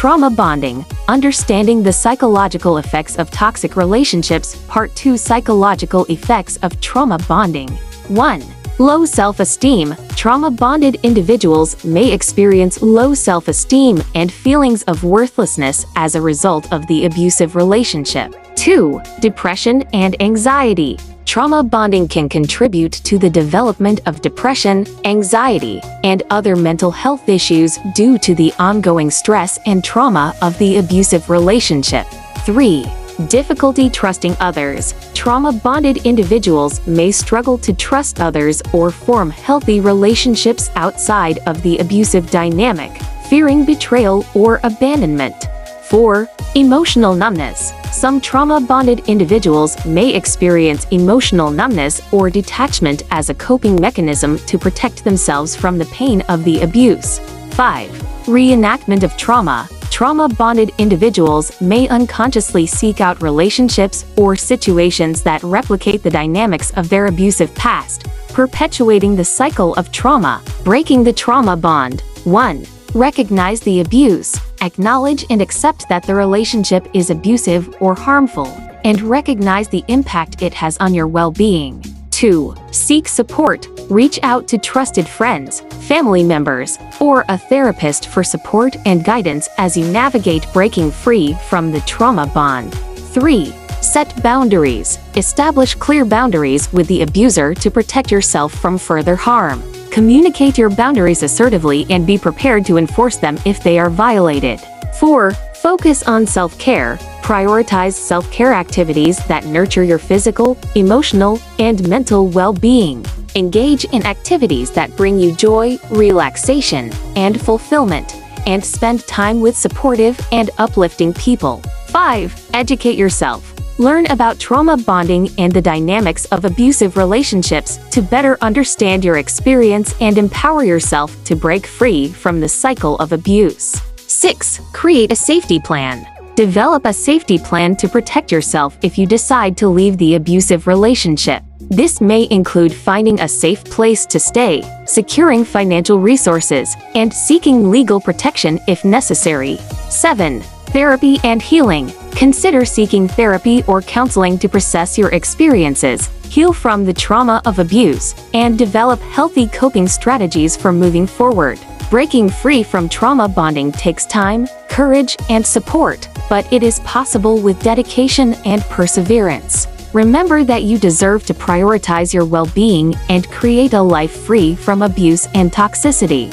Trauma Bonding Understanding the Psychological Effects of Toxic Relationships Part 2 Psychological Effects of Trauma Bonding 1. Low self-esteem. Trauma-bonded individuals may experience low self-esteem and feelings of worthlessness as a result of the abusive relationship. 2. Depression and anxiety. Trauma bonding can contribute to the development of depression, anxiety, and other mental health issues due to the ongoing stress and trauma of the abusive relationship. 3. Difficulty trusting others. Trauma bonded individuals may struggle to trust others or form healthy relationships outside of the abusive dynamic, fearing betrayal or abandonment. 4. Emotional numbness. Some trauma-bonded individuals may experience emotional numbness or detachment as a coping mechanism to protect themselves from the pain of the abuse. 5. Reenactment of trauma. Trauma-bonded individuals may unconsciously seek out relationships or situations that replicate the dynamics of their abusive past, perpetuating the cycle of trauma, breaking the trauma bond. 1. Recognize the abuse. Acknowledge and accept that the relationship is abusive or harmful, and recognize the impact it has on your well-being. 2. Seek support. Reach out to trusted friends, family members, or a therapist for support and guidance as you navigate breaking free from the trauma bond. 3. Set boundaries. Establish clear boundaries with the abuser to protect yourself from further harm. Communicate your boundaries assertively and be prepared to enforce them if they are violated. 4. Focus on self-care. Prioritize self-care activities that nurture your physical, emotional, and mental well-being. Engage in activities that bring you joy, relaxation, and fulfillment, and spend time with supportive and uplifting people. 5. Educate yourself. Learn about trauma bonding and the dynamics of abusive relationships to better understand your experience and empower yourself to break free from the cycle of abuse. 6. Create a safety plan. Develop a safety plan to protect yourself if you decide to leave the abusive relationship. This may include finding a safe place to stay, securing financial resources, and seeking legal protection if necessary. 7. Therapy and healing. Consider seeking therapy or counseling to process your experiences, heal from the trauma of abuse, and develop healthy coping strategies for moving forward. Breaking free from trauma bonding takes time, courage, and support, but it is possible with dedication and perseverance. Remember that you deserve to prioritize your well-being and create a life free from abuse and toxicity.